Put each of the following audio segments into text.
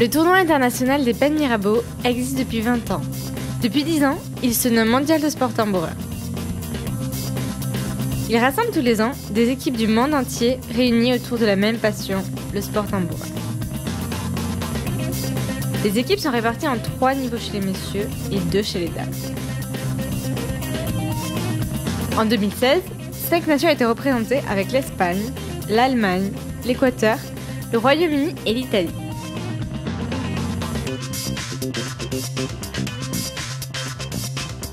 Le tournoi international des peines Mirabeau existe depuis 20 ans. Depuis 10 ans, il se nomme Mondial de sport tambourin. Il rassemble tous les ans des équipes du monde entier réunies autour de la même passion, le sport tambourin. Les équipes sont réparties en trois niveaux chez les messieurs et deux chez les dames. En 2016, cinq nations étaient représentées avec l'Espagne, l'Allemagne, l'Équateur, le Royaume-Uni et l'Italie.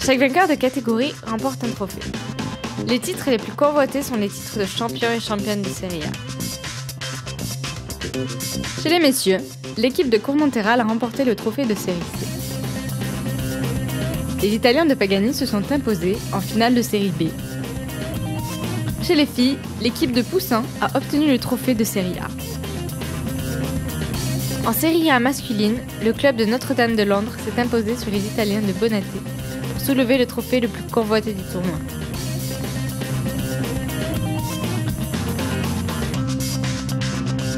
Chaque vainqueur de catégorie remporte un trophée. Les titres les plus convoités sont les titres de champion et championne de Serie A. Chez les messieurs, l'équipe de Courmontéral a remporté le trophée de Série C. Les Italiens de Pagani se sont imposés en finale de Série B. Chez les filles, l'équipe de Poussin a obtenu le trophée de Série A. En Série A masculine, le club de Notre-Dame de Londres s'est imposé sur les Italiens de Bonaté pour soulever le trophée le plus convoité du tournoi.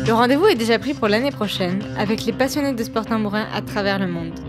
Le rendez-vous est déjà pris pour l'année prochaine avec les passionnés de sport tambourin à travers le monde.